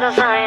todos saben.